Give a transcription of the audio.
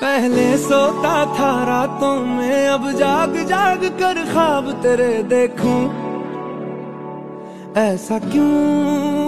पहले सोता था रातों में अब जाग जाग कर ख्वाब तेरे देखूँ। ऐसा क्यों?